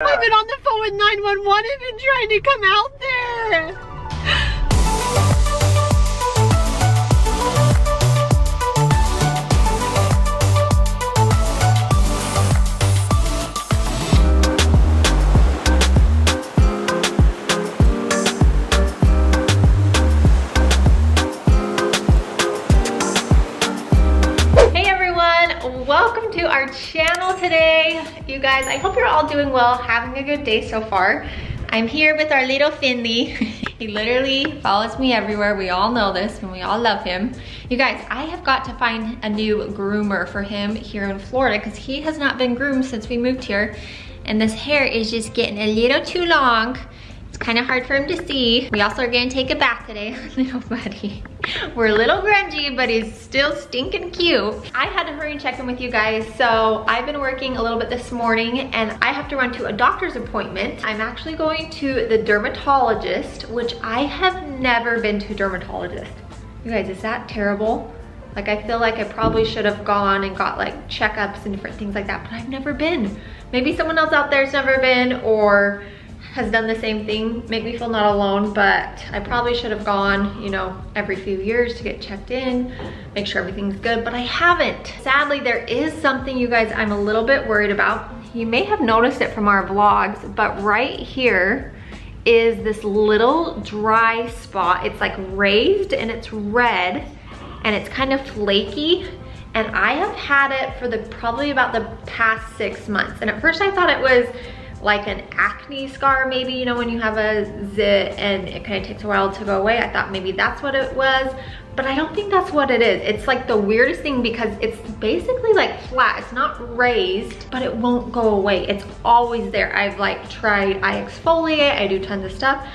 I've been on the phone with 911 and been trying to come out there. Channel today. You guys, I hope you're all doing well, having a good day so far. I'm here with our little Finley. he literally follows me everywhere. We all know this and we all love him. You guys, I have got to find a new groomer for him here in Florida because he has not been groomed since we moved here. And this hair is just getting a little too long. It's kind of hard for him to see. We also are gonna take a bath today, little buddy. We're a little grungy, but he's still stinking cute. I had to hurry and check in with you guys, so I've been working a little bit this morning and I have to run to a doctor's appointment. I'm actually going to the dermatologist, which I have never been to dermatologist. You guys, is that terrible? Like I feel like I probably should have gone and got like checkups and different things like that, but I've never been. Maybe someone else out there's never been or has done the same thing, make me feel not alone, but I probably should have gone, you know, every few years to get checked in, make sure everything's good, but I haven't. Sadly, there is something you guys I'm a little bit worried about. You may have noticed it from our vlogs, but right here is this little dry spot. It's like raised and it's red and it's kind of flaky and I have had it for the probably about the past six months. And at first I thought it was like an acne scar maybe, you know, when you have a zit and it kind of takes a while to go away. I thought maybe that's what it was, but I don't think that's what it is. It's like the weirdest thing because it's basically like flat. It's not raised, but it won't go away. It's always there. I've like tried, I exfoliate, I do tons of stuff.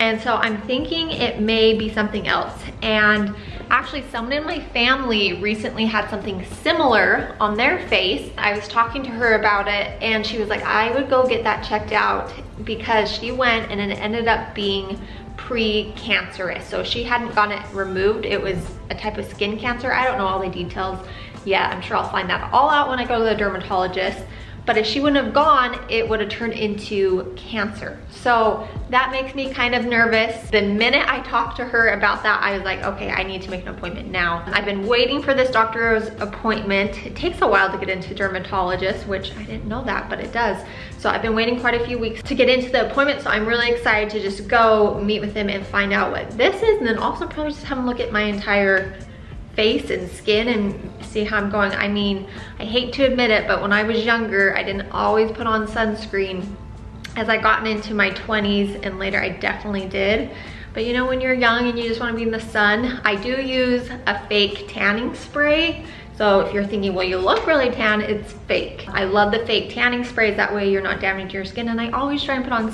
And so I'm thinking it may be something else. And actually someone in my family recently had something similar on their face. I was talking to her about it and she was like, I would go get that checked out because she went and it ended up being pre-cancerous. So she hadn't gotten it removed. It was a type of skin cancer. I don't know all the details yet. I'm sure I'll find that all out when I go to the dermatologist. But if she wouldn't have gone, it would have turned into cancer. So that makes me kind of nervous. The minute I talked to her about that, I was like, okay, I need to make an appointment now. I've been waiting for this doctor's appointment. It takes a while to get into dermatologist, which I didn't know that, but it does. So I've been waiting quite a few weeks to get into the appointment. So I'm really excited to just go meet with him and find out what this is. And then also probably just have him look at my entire face and skin and see how I'm going. I mean, I hate to admit it, but when I was younger, I didn't always put on sunscreen. As I gotten into my 20s and later, I definitely did. But you know, when you're young and you just wanna be in the sun, I do use a fake tanning spray. So if you're thinking, well, you look really tan, it's fake. I love the fake tanning sprays. That way you're not damaging your skin. And I always try and put on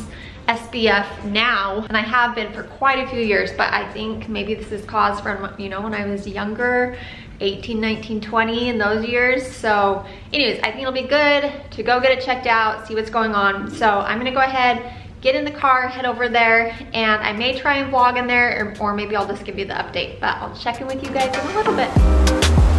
SPF now, and I have been for quite a few years, but I think maybe this is caused from, you know, when I was younger, 18, 19, 20 in those years. So anyways, I think it'll be good to go get it checked out, see what's going on. So I'm gonna go ahead, get in the car, head over there, and I may try and vlog in there, or, or maybe I'll just give you the update, but I'll check in with you guys in a little bit.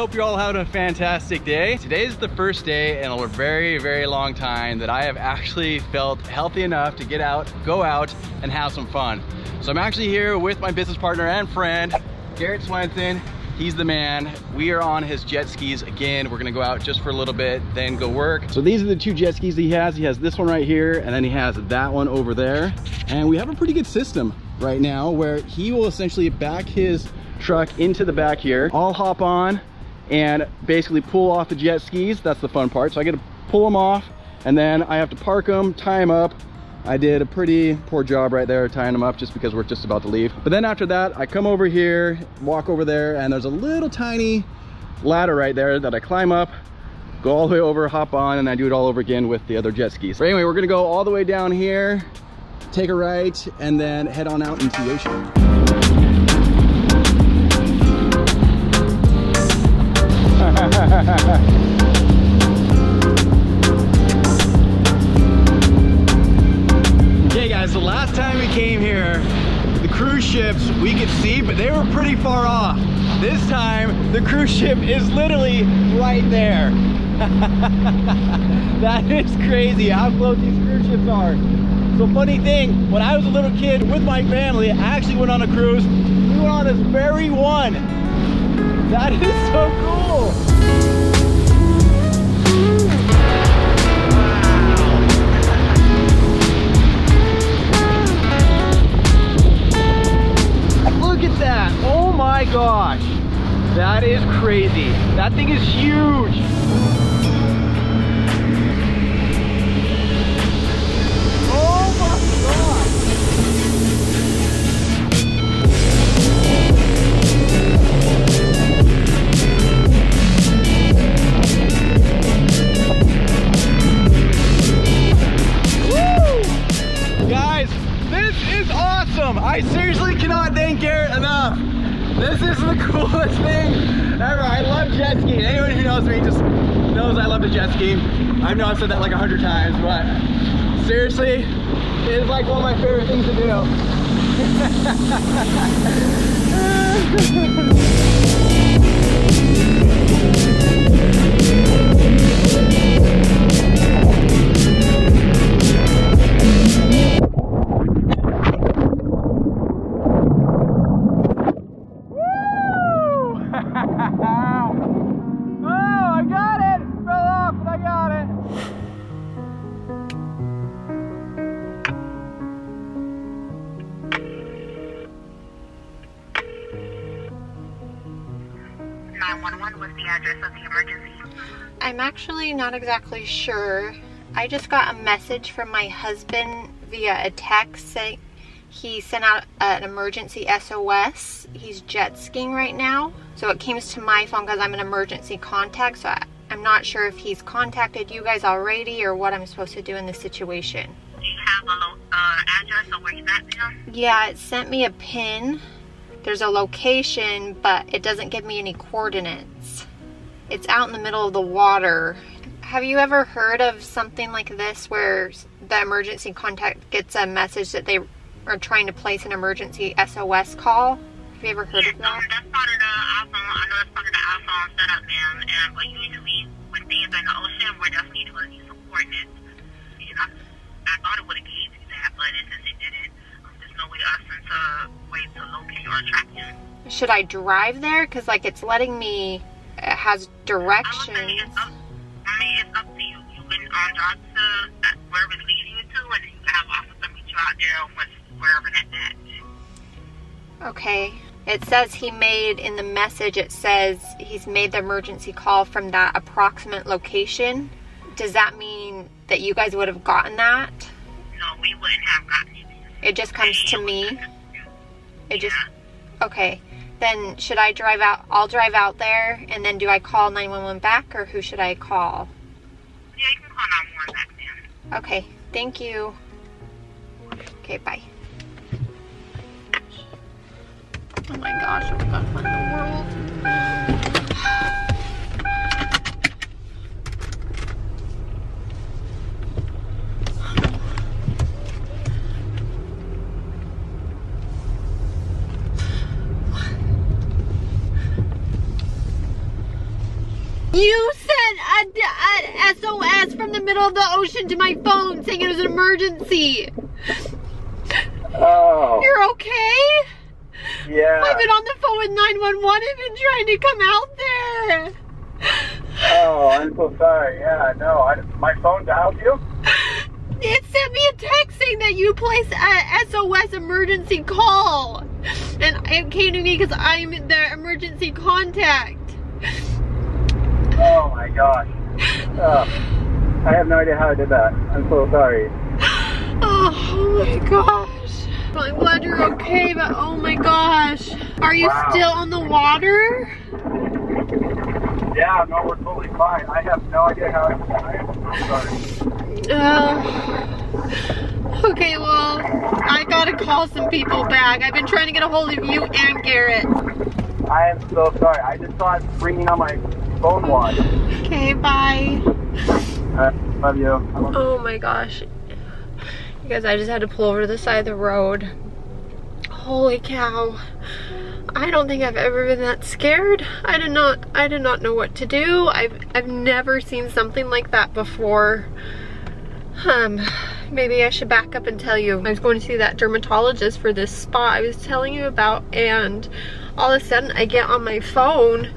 Hope you're all having a fantastic day. Today is the first day in a very, very long time that I have actually felt healthy enough to get out, go out, and have some fun. So I'm actually here with my business partner and friend, Garrett Swenson. He's the man. We are on his jet skis again. We're gonna go out just for a little bit, then go work. So these are the two jet skis he has. He has this one right here, and then he has that one over there. And we have a pretty good system right now where he will essentially back his truck into the back here. I'll hop on and basically pull off the jet skis. That's the fun part. So I get to pull them off and then I have to park them, tie them up. I did a pretty poor job right there tying them up just because we're just about to leave. But then after that, I come over here, walk over there, and there's a little tiny ladder right there that I climb up, go all the way over, hop on, and I do it all over again with the other jet skis. But anyway, we're gonna go all the way down here, take a right, and then head on out into the ocean. okay guys, the last time we came here, the cruise ships we could see, but they were pretty far off. This time, the cruise ship is literally right there. that is crazy how close these cruise ships are. So funny thing, when I was a little kid with my family, I actually went on a cruise. We went on this very one that is so cool. Look at that. Oh my gosh. That is crazy. That thing is huge. Love to jet ski. I know I've said that like a hundred times, but seriously, it is like one of my favorite things to do. exactly sure. I just got a message from my husband via a text saying he sent out an emergency SOS. He's jet skiing right now. So it came to my phone because I'm an emergency contact. So I, I'm not sure if he's contacted you guys already or what I'm supposed to do in this situation. Do you have a lo- uh, address where he's at now? Yeah, it sent me a pin. There's a location, but it doesn't give me any coordinates. It's out in the middle of the water. Have you ever heard of something like this where the emergency contact gets a message that they are trying to place an emergency SOS call? Have you ever heard of um, that? that's part of the iPhone. I know that's part of the iPhone setup, ma'am. And but usually when things in the ocean, we're definitely going to need coordinates. You know, I thought it would have gave you that, but it, since it didn't, um, there's no way us to way to locate or track him. Should I drive there? Because, like, it's letting me, it has I would say directions. Okay. It says he made in the message, it says he's made the emergency call from that approximate location. Does that mean that you guys would have gotten that? No, we wouldn't have gotten it. It just comes to me? It just, Yeah. okay. Then should I drive out? I'll drive out there and then do I call 911 back or who should I call? Yeah, you can call 911 back then. Okay. Thank you. Okay, bye. My gosh, oh my what in the world? You sent a, a SOS from the middle of the ocean to my phone saying it was an emergency. Oh, You're okay? Yeah. I've been on the phone with 911 and been trying to come out there. Oh, I'm so sorry. Yeah, no, I, my phone dialed you. It sent me a text saying that you placed a SOS emergency call. And it came to me because I'm the emergency contact. Oh my gosh. Oh, I have no idea how I did that. I'm so sorry. Oh my gosh. Well, I'm glad you're okay, but oh my gosh. Are you Wow. still on the water? Yeah, no, we're totally fine. I have no idea how I did that. I am so sorry. Uh, okay, well, I gotta call some people back. I've been trying to get a hold of you and Garrett. I am so sorry. I just saw it ringing on my phone watch. Okay, bye. Uh, love you. Oh my gosh. Guys, I just had to pull over to the side of the road. holy cow. I don't think I've ever been that scared. I did not I did not know what to do. I've I've never seen something like that before. Um maybe I should back up and tell you. I was going to see that dermatologist for this spot I was telling you about and all of a sudden I get on my phone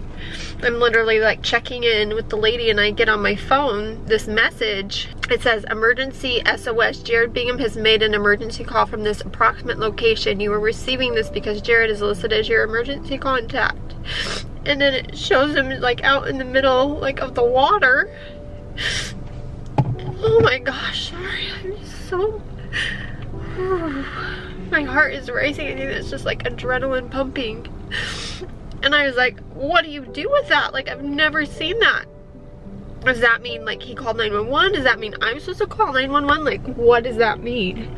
I'm literally like checking in with the lady and I get on my phone this message. It says emergency SOS. Jared Bingham has made an emergency call from this approximate location. You are receiving this because Jared is listed as your emergency contact. And then it shows him like out in the middle like of the water. Oh my gosh, sorry, I'm just so my heart is racing. I think it's just like adrenaline pumping. And I was like, what do you do with that? Like, I've never seen that. Does that mean like he called 911? Does that mean I'm supposed to call 911? Like, what does that mean?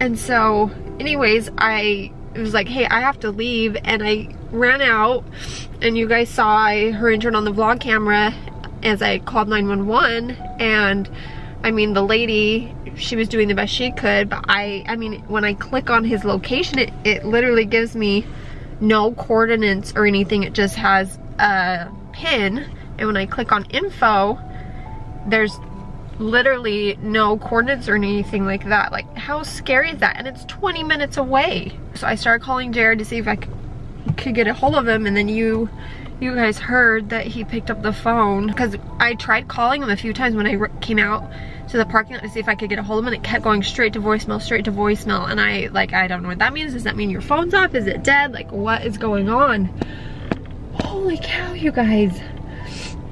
And so, anyways, I was like, hey, I have to leave. And I ran out and you guys saw I her turned on the vlog camera as I called 911 and I mean the lady she was doing the best she could but I I mean when I click on his location it, it literally gives me no coordinates or anything. It just has a pin. And when I click on info, there's literally no coordinates or anything like that. Like, how scary is that? And it's 20 minutes away. So I started calling Jared to see if I could, get a hold of him. And then you you guys heard that he picked up the phone because I tried calling him a few times when I came out to the parking lot to see if I could get a hold of him and it kept going straight to voicemail, straight to voicemail. And I, like, I don't know what that means. Does that mean your phone's off? Is it dead? Like, what is going on? Holy cow, you guys.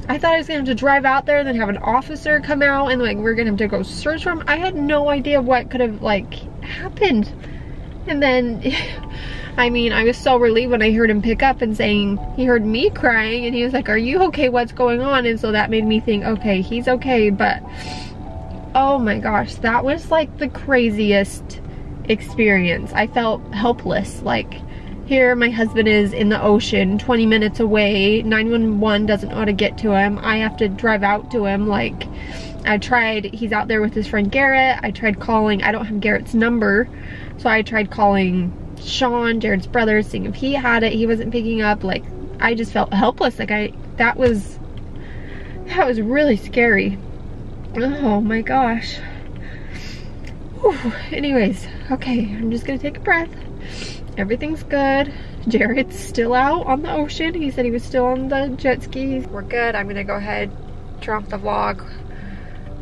I thought I was gonna have to drive out there and then have an officer come out and like we're gonna have to go search for him. I had no idea what could have like happened. And then, I mean, I was so relieved when I heard him pick up and saying he heard me crying and he was like, are you okay? What's going on? And so that made me think, okay, he's okay, but oh my gosh, that was like the craziest experience. I felt helpless. Like, here my husband is in the ocean 20 minutes away 911 doesn't know how to get to him i have to drive out to him like i tried he's out there with his friend garrett i tried calling i don't have garrett's number so i tried calling sean jared's brother seeing if he had it he wasn't picking up like i just felt helpless like i that was that was really scary Oh my gosh. Whew. Anyways, okay, I'm just gonna take a breath. Everything's good. Jared's still out on the ocean. He said he was still on the jet skis. We're good. I'm gonna go ahead, off the vlog.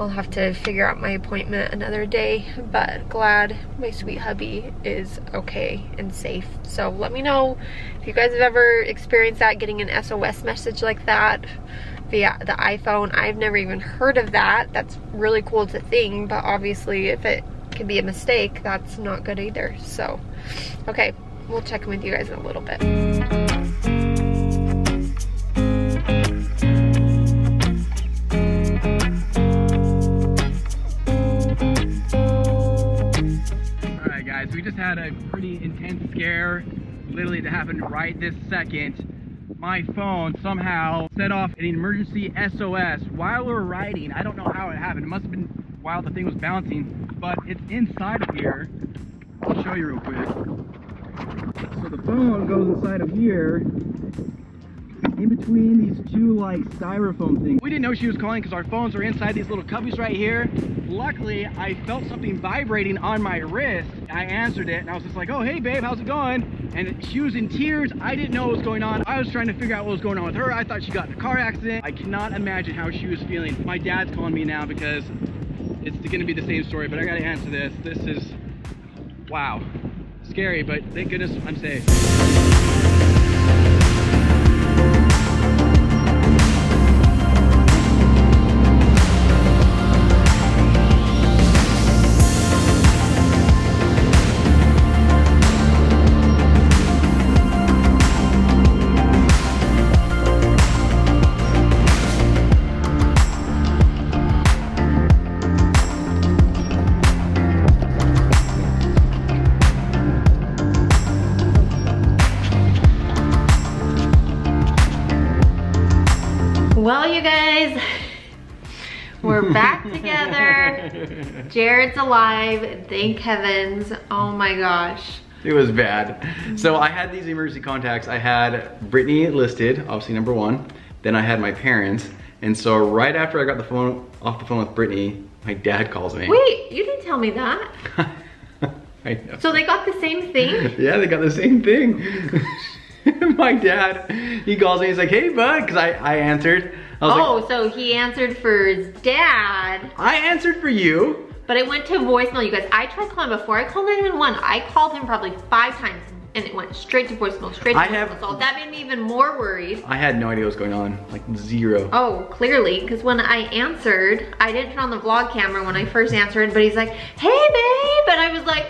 I'll have to figure out my appointment another day, but glad my sweet hubby is okay and safe. So let me know if you guys have ever experienced that, getting an SOS message like that via the iPhone. I've never even heard of that. That's really cool to think, but obviously if it could be a mistake, that's not good either. So, okay, we'll check in with you guys in a little bit. Just had a pretty intense scare, literally to happen right this second my phone somehow set off an emergency SOS while we were riding. I don't know how it happened. It must have been while the thing was bouncing, but it's inside of here. I'll show you real quick. So the phone goes inside of here in between these two like styrofoam things. We didn't know she was calling because our phones are inside these little cubbies right here. Luckily, I felt something vibrating on my wrist. I answered it and I was just like, oh, hey babe, how's it going? And she was in tears. I didn't know what was going on. I was trying to figure out what was going on with her. I thought she got in a car accident. I cannot imagine how she was feeling. My dad's calling me now because it's gonna be the same story, but I gotta answer this. This is, wow, scary, but thank goodness I'm safe. We're back together. Jared's alive, thank heavens. Oh my gosh. It was bad. So I had these emergency contacts. I had Brittany listed, obviously number one. Then I had my parents. And so right after I got the phone off the phone with Brittany, my dad calls me. Wait, you didn't tell me that. I know. So they got the same thing? Yeah, they got the same thing. my dad, he calls me, he's like, hey bud, because I, I answered. I Oh, like, so he answered for his dad, I answered for you. but it went to voicemail, you guys. I tried calling before I called 911. I called him probably five times and it went straight to voicemail, straight to I voicemail. have- So that made me even more worried. I had no idea what was going on, like zero. Oh, clearly, because when I answered, I didn't turn on the vlog camera when I first answered, but he's like, hey babe, and I was like,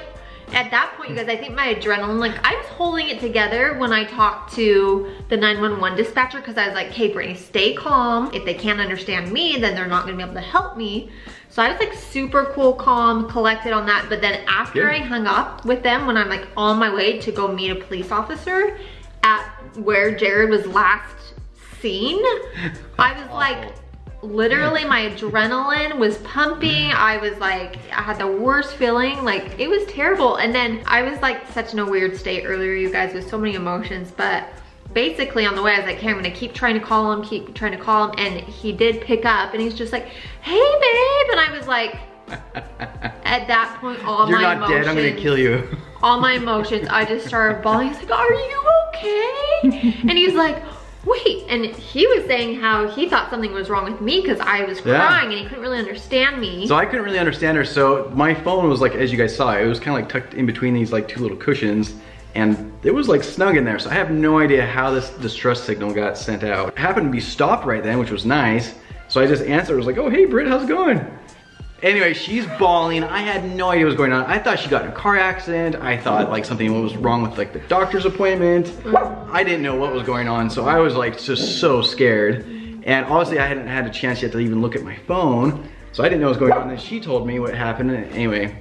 at that point, you guys, I think my adrenaline, like I was holding it together when I talked to the 911 dispatcher because I was like, hey Brittany, stay calm. If they can't understand me, then they're not gonna be able to help me. So I was like super cool, calm, collected on that. But then after Good. I hung up with them, when I'm like on my way to go meet a police officer at where Jared was last seen, I was like, literally my adrenaline was pumping. I was like, I had the worst feeling. Like it was terrible. And then I was like such in a weird state earlier, you guys, with so many emotions. But basically on the way, I was like, okay, I'm gonna keep trying to call him, keep trying to call him. And he did pick up and he's just like, hey babe. And I was like, at that point, all You're my not emotions, dead, I'm gonna kill you. all my emotions, I just started bawling. He's like, are you okay? And he's like, wait. And he was saying how he thought something was wrong with me because I was Yeah. crying and he couldn't really understand me. So I couldn't really understand her. So my phone was like, as you guys saw, it was kind of like tucked in between these like two little cushions and it was like snug in there. So I have no idea how this distress signal got sent out. It happened to be stopped right then, which was nice. So I just answered, I was like, oh, hey Britt, how's it going? Anyway, she's bawling. I had no idea what was going on. I thought she got in a car accident. I thought like something was wrong with like the doctor's appointment. I didn't know what was going on. So I was like just so scared. And obviously I hadn't had a chance yet to even look at my phone. So I didn't know what was going on. And she told me what happened. And anyway,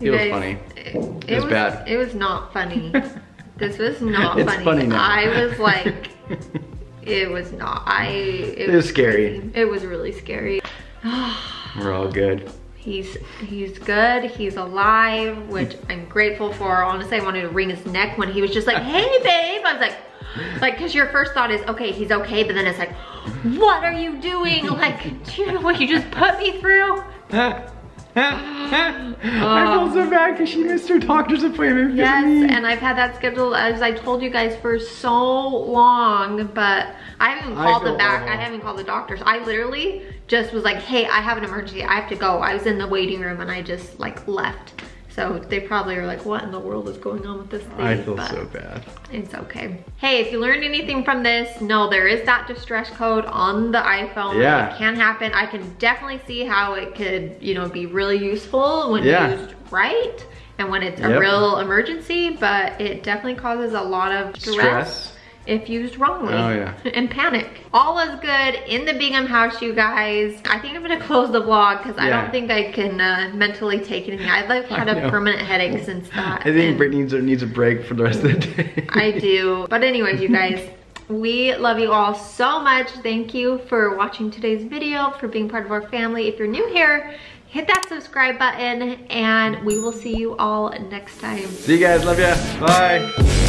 it You was guys, funny. It, It was bad. It was not funny. this was not It's funny. funny now. I was like, it was not. I. It, It was scary. crazy. It was really scary. We're all good. He's he's good. He's alive, which I'm grateful for. Honestly, I wanted to wring his neck when he was just like, "Hey, babe." I was like, like, because your first thought is, okay, he's okay, but then it's like, what are you doing? Like, do you know what you just put me through? I felt so um, bad because she missed her doctor's appointment. Yes, and I've had that scheduled as I told you guys for so long, but I haven't called feel them back. I haven't called the doctors. I literally just was like, hey, I have an emergency. I have to go. I was in the waiting room and I just like left. So they probably are like, what in the world is going on with this thing? I feel But so bad. It's okay. Hey, if you learned anything from this, no, there is that distress code on the iPhone. Yeah. It can happen. I can definitely see how it could, you know, be really useful when Yeah. used right and when it's a real emergency, but it definitely causes a lot of stress, Stress. If used wrongly. Oh, yeah. And panic. All is good in the Bingham house, you guys. I think I'm gonna close the vlog because I don't think I can uh, mentally take anything. I've like had a permanent headache since that. I think and- Britt needs needs a break for the rest of the day. I do. But anyways, you guys, we love you all so much. Thank you for watching today's video, for being part of our family. If you're new here, hit that subscribe button and we will see you all next time. See you guys. Love ya. Bye.